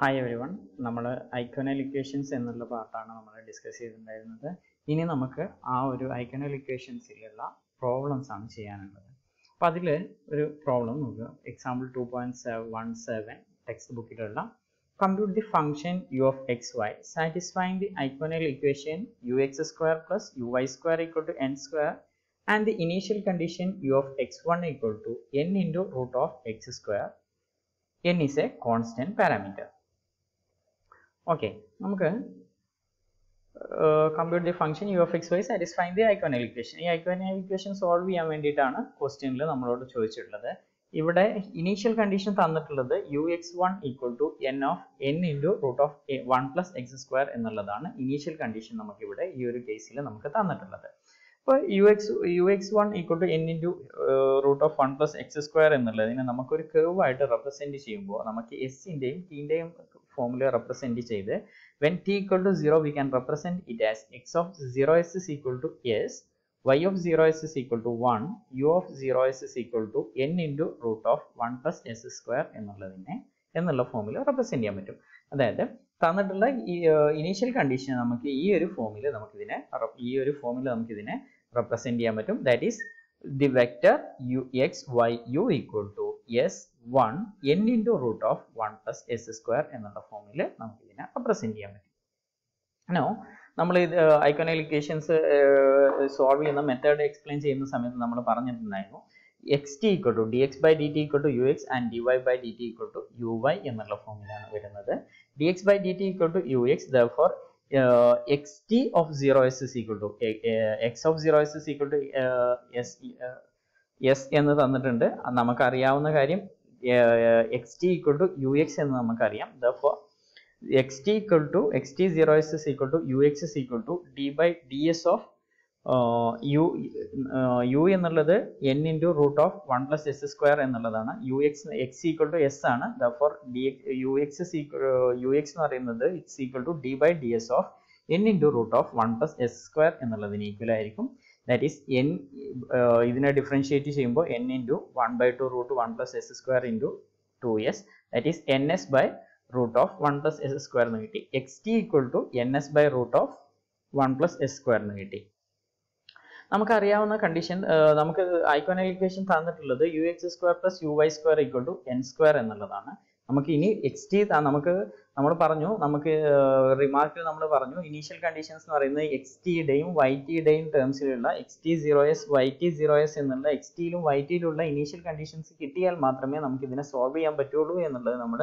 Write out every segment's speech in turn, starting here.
Hi everyone നമ്മൾ eikonal equations എന്നുള്ള പാർട്ടാണ് നമ്മൾ ഡിസ്കസ് ചെയ്തിട്ടുണ്ടായിരുന്നത്. ഇനി നമുക്ക് ആ ഒരു ഐക്കോണൽ ഇക്വേഷൻസിലുള്ള പ്രോബ്ലംസ് ആണ് ചെയ്യാനുള്ളത്. അപ്പോൾ അതിൽ ഒരു പ്രോബ്ലം നോക്കുക. Example two point one seven text ബുക്കിലുള്ള compute the function u of x y satisfying the eikonal equation u x square plus u y square equal to n square and the initial condition u of x one equal to n into root of x square n is a constant parameter okay നമുക്ക് compute the function u f x y satisfy the eikonal equation ഈ eikonal equation solve ചെയ്യാൻ വേണ്ടിയിട്ടാണ് ക്വസ്റ്റ്യനിൽ നമ്മളോട് ചോദിച്ചിട്ടുള്ളത്. ഇവിടെ initial condition തന്നിട്ടുള്ളത് u x one equal to n of n into root of one plus x square എന്നുള്ളതാണ് initial condition നമുക്കിവിടെ ഈ ഒരു കേസിൽ നമുക്ക് തന്നിട്ടുള്ളത്. അപ്പോൾ u x u x one equal to n into root of one plus x square എന്നുള്ളതിനെ നമുക്കൊരു കേവ് ആയിട്ട് റെപ്രസെന്റ് ചെയ്യുമ്പോൾ നമുക്ക് എസിന്റെയും ടീന്റെയും ഫോമുല റെപ്രസെന്റ് ചെയ്ത് when t equal to zero we can represent it as x of zero s is equal to s y of 0s is equal to 1 u of 0s is equal to n into root of 1 plus s square എന്നുള്ളതിനെ എന്നുള്ള ഫോമിൽ represent ചെയ്യാൻ പറ്റും. അതായത് തന്നിട്ടുള്ള ഈ initial condition നമുക്ക് ഈ ഒരു ഫോമിൽ നമുക്കിതിനെ ഈ ഒരു ഫോമിൽ നമുക്കിതിനെ റെപ്രസെന്റ് ചെയ്യാൻ പറ്റും. That is the vector u x y u equal to s one n into root of one plus s square എന്നുള്ള ഫോമിൽ നമുക്കിതിനെ റെപ്രസെന്റ് ചെയ്യാൻ പറ്റും. നമ്മൾ ഇത് ഐക്കോണൽ ഇക്വേഷൻസ് സോൾവ് ചെയ്യുന്ന മെത്തേഡ് എക്സ്പ്ലെയിൻ ചെയ്യുന്ന സമയത്ത് നമ്മൾ പറഞ്ഞിട്ടുണ്ടായിരുന്നു. X t equal to d x by d t equal to u x and d y by d t equal to u y എന്നുള്ള ഫോമിലാണ് വരുന്നത്. D x by d t to u x x xt of zero is equal to uh, x of zero s is s s s എന്ന് തന്നിട്ടുണ്ട്. നമുക്കറിയാവുന്ന കാര്യം x t equal to u x എന്ന് നമുക്കറിയാം. Though x t equal to x t zero s is equal to u x is equal to d by d s of u u എന്നുള്ളത് n into root of one plus s square എന്നുള്ളതാണ്. U x x equal to s ആണ്. Though d u x u x എന്ന് പറയുന്നത് it's equal to d by d s of n into root of one plus s square എന്നുള്ളതിന് equal ആയിരിക്കും. That is n ഇതിനെ differentiate ചെയ്യുമ്പോൾ n into one by two root one plus s square into two s that is n s by root of one plus s square എന്ന് കിട്ടി. X t equal to n s by root of one plus s square എന്ന് കിട്ടി. നമുക്കറിയാവുന്ന condition നമുക്ക് equation തന്നിട്ടുള്ളത് u x square plus u y square equal to n square എന്നുള്ളതാണ്. നമുക്ക് ഇനി എക്സ് ടി നമുക്ക് നമ്മൾ പറഞ്ഞു നമുക്ക് റിമാർക്കിൽ നമ്മൾ പറഞ്ഞു ഇനീഷ്യൽ കണ്ടീഷൻസ് എന്ന് പറയുന്നത് എക്സ് ടിയുടെയും വൈ ടിയുടെയും ടേംസിലുള്ള x t zero s y t zero s എന്നുള്ള എക്സ് ടിയിലും വൈ ടിയിലുള്ള ഇനീഷ്യൽ കണ്ടീഷൻസ് കിട്ടിയാൽ മാത്രമേ നമുക്ക് ഇതിനെ സോൾവ് ചെയ്യാൻ പറ്റുള്ളൂ എന്നുള്ളത് നമ്മൾ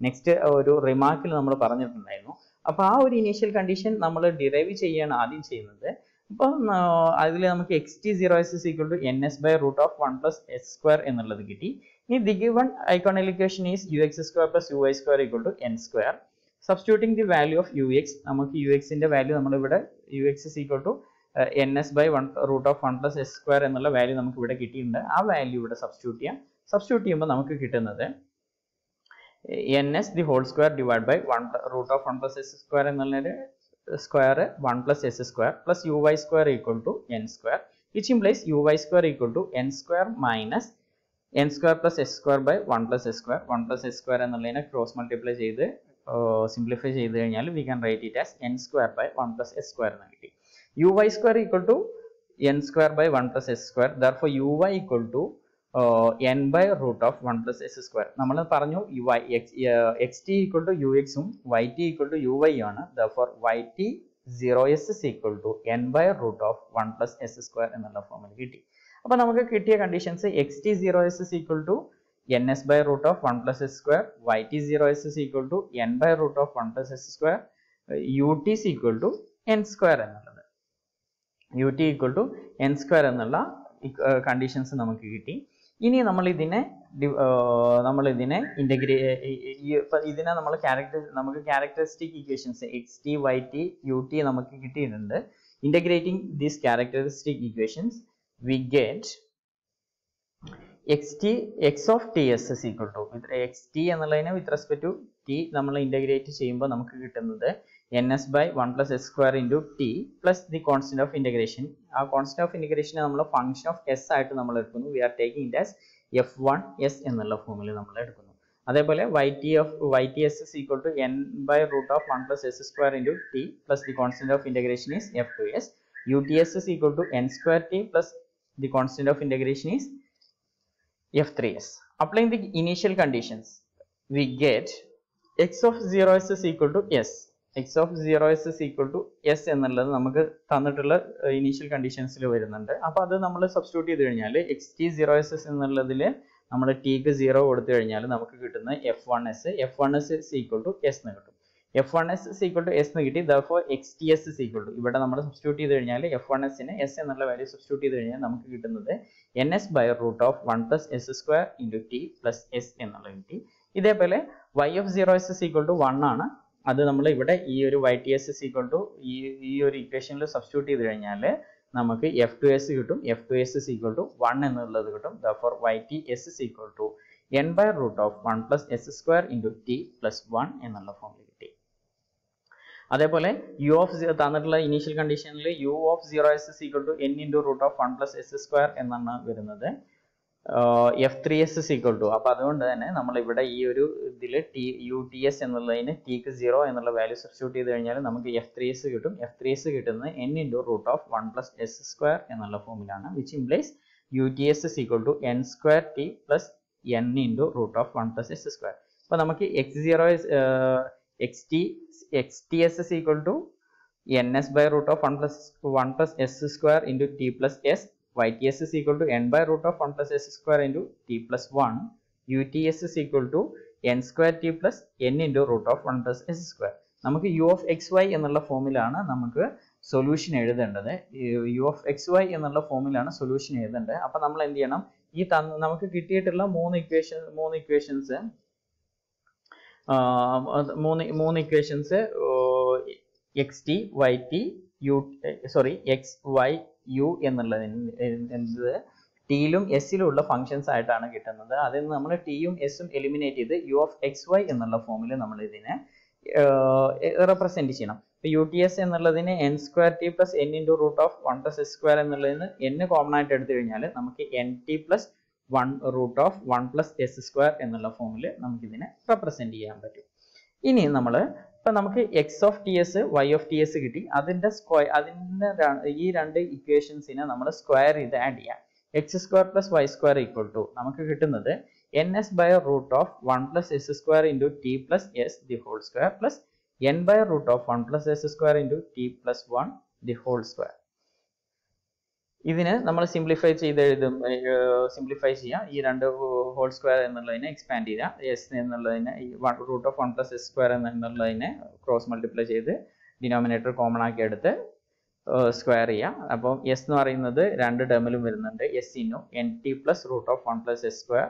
നെക്സ്റ്റ് ഒരു റിമാർക്കിൽ നമ്മൾ പറഞ്ഞിട്ടുണ്ടായിരുന്നു. അപ്പോൾ ആ ഒരു ഇനീഷ്യൽ കണ്ടീഷൻ നമ്മൾ ഡിറൈവ് ചെയ്യാണ് ആദ്യം ചെയ്യുന്നത്. അപ്പം അതിൽ നമുക്ക് x t zero s is equal to n s by root of one plus s square എന്നുള്ളത് കിട്ടി. ഇനി the given eikonal equation is u x square plus u y square equal to n square substituting the value of u x നമുക്ക് u എക്സിന്റെ value നമ്മളിവിടെ u x is equal to n s by one root of one plus s square എന്നുള്ള value നമുക്ക് ഇവിടെ കിട്ടിയിട്ടുണ്ട്. ആ value ഇവിടെ substitute ചെയ്യാം. സബ്സ്റ്റിറ്റ്യൂട്ട് ചെയ്യുമ്പോൾ നമുക്ക് കിട്ടുന്നത് n s the whole square divide by one root of one plus s square എന്നുള്ളൊരു square one plus s square plus u y square equal to n square which implies u y square equal to n square minus n square plus s square by one plus s square one plus s square എന്നുള്ളതിനെ cross multiply ചെയ്ത് simplify ചെയ്ത് കഴിഞ്ഞാൽ we can write it as n square by one plus s square എന്ന് കിട്ടി. U y square equal to n square by one plus s square therefore u y equal to n by root of one plus s square നമ്മൾ പറഞ്ഞു y x t equal to u എക്സും y t equal to u y ആണ്. Therefore y t zero s is equal to n by root of one plus s square എന്നുള്ള ഫോമിൽ കിട്ടി. അപ്പോൾ നമുക്ക് കിട്ടിയ conditions x t zero s is equal to n s by root of one plus s square y t zero s is equal to n by root of one plus s square u t is equal to n square എന്നുള്ളത്. U t equal to n square എന്നുള്ള conditions നമുക്ക് കിട്ടി. ഇനി നമ്മൾ ഇതിനെ നമ്മൾ ഇതിനെ ഇന്റഗ്രേ ഇതിനെ നമ്മൾ ക്യാരക്ടർ നമുക്ക് characteristic equations x t y t u t നമുക്ക് കിട്ടിയിട്ടുണ്ട്. Integrating these characteristic equations we get x t x of t s s equal to x t എന്നുള്ളതിനെ വിത്ത് റെസ്പെക്ട് ടു ടി നമ്മൾ ഇന്റഗ്രേറ്റ് ചെയ്യുമ്പോൾ നമുക്ക് കിട്ടുന്നത് N S by one plus S square into T plus the constant of integration ആ constant of ഇന്റഗ്രേഷനെ നമ്മൾ function of S ആയിട്ട് നമ്മൾ എടുക്കുന്നു we are taking it as F one S എന്നുള്ള ഫോമിൽ നമ്മൾ എടുക്കുന്നു അതേപോലെ Y T of Y T S is equal to N by root of one plus S square into T plus the constant of integration is F two S U T S is equal to N square T plus the constant of integration is F three S applying the initial conditions we get X of zero S X of zero s is equal to s എന്നുള്ളത് നമുക്ക് തന്നിട്ടുള്ള initial കണ്ടീഷൻസിൽ വരുന്നുണ്ട്. അപ്പോൾ അത് നമ്മൾ substitute ചെയ്ത് കഴിഞ്ഞാൽ x t zero s s എന്നുള്ളതിൽ നമ്മൾ ടിക്ക് സീറോ കൊടുത്തു കഴിഞ്ഞാൽ നമുക്ക് കിട്ടുന്ന f one s f one s is equal to s എന്ന് കിട്ടും. F one s is equal to s എന്ന് കിട്ടി therefore x t s is equal to ഇവിടെ നമ്മൾ സബ്സ്റ്റിറ്റ്യൂട്ട് ചെയ്ത് കഴിഞ്ഞാൽ എഫ് വൺ എസിന് എസ് എന്നുള്ള വാല്യൂ സബ്സ്റ്റിറ്റ്യൂട്ട് ചെയ്ത് കഴിഞ്ഞാൽ നമുക്ക് കിട്ടുന്നത് n s by root of one plus s square into t plus s എന്നുള്ളത് കിട്ടി. ഇതേപോലെ y of zero s is equal to one ആണ്. അത് നമ്മൾ ഇവിടെ ഈ ഒരു y t s is equal to ഈ ഈ ഒരു ഇക്വേഷനിൽ സബ്സ്റ്റിറ്റ്യൂട്ട് ചെയ്ത് കഴിഞ്ഞാൽ നമുക്ക് എഫ് ടു എസ് കിട്ടും. F two s is equal to one എന്നുള്ളത് കിട്ടും. Therefore y t s is equal to n by root of one plus s square into t plus one എന്നുള്ള ഫോമിൽ കിട്ടി. അതേപോലെ യു ഓഫ് തന്നിട്ടുള്ള initial കണ്ടീഷനിൽ u of zero s is equal to n into root of one plus s square എന്നാണ് വരുന്നത്. F three s is equal to അപ്പൊ അതുകൊണ്ട് തന്നെ നമ്മൾ ഇവിടെ ഈ ഒരു ഇതിൽ ടി യു ടി എസ് എന്നുള്ളതിന് ടിക്ക് സീറോ എന്നുള്ള വാല്യൂ സബ്സ്റ്റിറ്റ്യൂട്ട് ചെയ്ത് കഴിഞ്ഞാൽ നമുക്ക് എഫ് ത്രീ എസ് കിട്ടും. എഫ് ത്രീ എസ് കിട്ടുന്നത് n into root of one plus s square എന്നുള്ള ഫോമിലാണ് which implies u t s is equal to n square t plus n into root of one plus s square അപ്പൊ നമുക്ക് x zero x t x t s is equal to n s by root of one plus one plus s square into t plus s yts is equal to n by root of 1 plus s square into t plus 1 uts is equal to n square t plus n into root of 1 plus s square. നമുക്ക് u of x y എന്നുള്ള ഫോമിലാണ് നമുക്ക് solution എഴുതേണ്ടത്. U of x y എന്നുള്ള ഫോമിലാണ് solution എഴുതേണ്ടത്. അപ്പൊ നമ്മൾ എന്ത് ചെയ്യണം? ഈ തന്ന നമുക്ക് കിട്ടിയിട്ടുള്ള മൂന്ന് ഇക്വേഷൻ മൂന്ന് ഇക്വേഷൻസ് മൂന്ന് മൂന്ന് equations x t y t u sorry x y u എന്നുള്ളത്. എന്നത് ടിയിലും എസിലും ഉള്ള ഫങ്ഷൻസ് ആയിട്ടാണ് കിട്ടുന്നത്. അതിൽ നിന്ന് നമ്മൾ ടിയും എസും എലിമിനേറ്റ് ചെയ്ത് യു ഓഫ് എക്സ് വൈ എന്നുള്ള ഫോമിൽ നമ്മൾ ഇതിനെ റെപ്രസെന്റ് ചെയ്യണം. ഇപ്പൊ യു ടി എസ് എന്നുള്ളതിന് n square t plus n into root of one plus s square എന്നുള്ളതിന് എൻ കോമൺ ആയിട്ട് എടുത്തു കഴിഞ്ഞാൽ നമുക്ക് n t plus one root of one plus s square എന്നുള്ള ഫോമിൽ നമുക്കിതിനെ റെപ്രസെന്റ് ചെയ്യാൻ പറ്റും. ഇനി നമ്മൾ ഇപ്പൊ നമുക്ക് x of t s y of t s കിട്ടി. അതിന്റെ സ്ക്വയർ അതിന്റെ ഈ രണ്ട് ഇക്വേഷൻസിനെ നമ്മൾ സ്ക്വയർ ചെയ്ത് ആഡ് ചെയ്യാം. X square plus y square equal to നമുക്ക് കിട്ടുന്നത് n s by root of one plus s square into t plus s the whole square plus n by root of one plus s square into t plus one the whole square ഇതിന് നമ്മൾ simplify ചെയ്ത് എഴുതും simplify ചെയ്യാം. ഈ രണ്ട് whole square എന്നുള്ളതിനെ expand ചെയ്യാം. S എന്നുള്ളതിനെ root of one plus s square എന്നുള്ളതിനെ ക്രോസ് മൾട്ടിപ്ലൈ ചെയ്ത് ഡിനോമിനേറ്റർ കോമൺ ആക്കി എടുത്ത് സ്ക്വയർ ചെയ്യാം. അപ്പം എസ് എന്ന് പറയുന്നത് രണ്ട് ടേമിലും വരുന്നുണ്ട്. S into n t plus root of one plus s square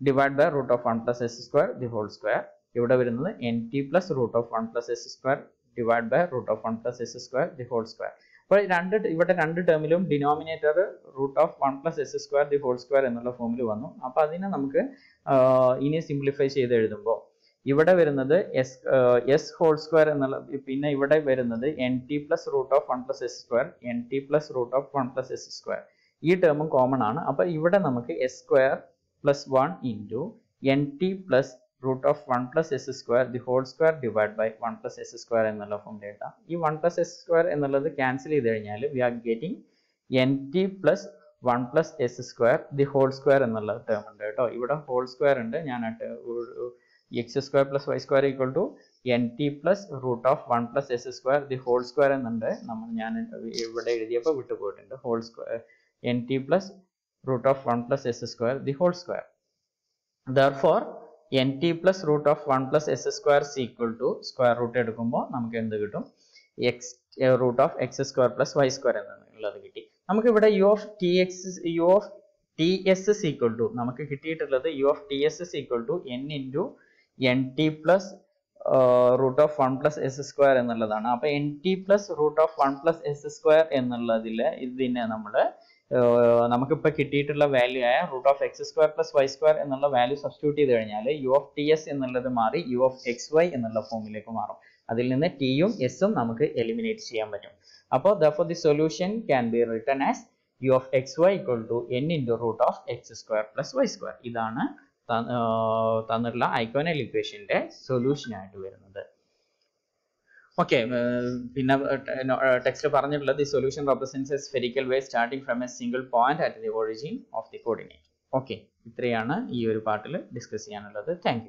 divide by root of one plus s square the whole square ഇവിടെ വരുന്നത് n t plus root of one plus s square divide by root of one plus s square the whole square അപ്പോൾ രണ്ട് ഇവിടെ രണ്ട് ടേമിലും denominator root of one plus s square the whole square എന്നുള്ള ഫോമിൽ വന്നു. അപ്പോൾ അതിനെ നമുക്ക് ഇനി സിംപ്ലിഫൈ ചെയ്ത് എഴുതുമ്പോൾ ഇവിടെ വരുന്നത് എസ് എസ് ഹോൾ സ്ക്വയർ എന്നുള്ള പിന്നെ ഇവിടെ വരുന്നത് n t plus root of one plus s square n t plus root of one plus s square ഈ ടേമും കോമൺ ആണ്. അപ്പോൾ ഇവിടെ നമുക്ക് s square plus one into n t plus root of one plus s square the whole square divide by one plus s square എന്നുള്ള ഫോമിൽ എഴുതാം. ഈ വൺ പ്ലസ് എസ് സ്ക്വയർ എന്നുള്ളത് ക്യാൻസൽ ചെയ്ത് കഴിഞ്ഞാൽ we are getting n t plus one plus s square the whole square എന്നുള്ള term ഉണ്ട് കേട്ടോ. ഇവിടെ ഹോൾ സ്ക്വയർ ഉണ്ട്. ഞാൻ x square plus y square equal to n t plus root of one plus s square the whole square എന്നുണ്ട്. നമ്മൾ ഞാൻ ഇവിടെ എഴുതിയപ്പോൾ വിട്ടുപോയിട്ടുണ്ട്. Whole square n t plus root of one plus s square the whole square therefore n t plus root of one plus s square equal to square root എടുക്കുമ്പോൾ നമുക്ക് എന്ത് കിട്ടും? X root of x square plus y square എന്നുള്ളത് കിട്ടി. നമുക്ക് ഇവിടെ u of t x u of t s equal to നമുക്ക് കിട്ടിയിട്ടുള്ളത് u of t s equal to n into n t plus root of one plus s square എന്നുള്ളതാണ്. അപ്പൊ n t plus root of one plus s square എന്നുള്ളതിൽ ഇതിനെ നമ്മൾ നമുക്കിപ്പോൾ കിട്ടിയിട്ടുള്ള value ആയ root of x square plus y square എന്നുള്ള value substitute ചെയ്ത് കഴിഞ്ഞാൽ യു ഓഫ് ടി എസ് എന്നുള്ളത് മാറി യു ഓഫ് എക്സ് വൈ എന്നുള്ള ഫോമിലേക്ക് മാറും. അതിൽ നിന്ന് ടിയും എസും നമുക്ക് എലിമിനേറ്റ് ചെയ്യാൻ പറ്റും. അപ്പോൾ therefore the solution can be written as u of x y equal to n into root of x square plus y square ഇതാണ് തന്നിട്ടുള്ള ഐക്കോനൽ ഇക്വേഷന്റെ സൊല്യൂഷനായിട്ട് വരുന്നത്. ഓക്കെ പിന്നെ ടെക്സ്റ്റ് പറഞ്ഞിട്ടുള്ളത് the solution represents a spherical wave starting from a single point at the origin of the coordinate okay ഇത്രയാണ് ഈ ഒരു പാർട്ടിൽ ഡിസ്കസ് ചെയ്യാനുള്ളത്. താങ്ക്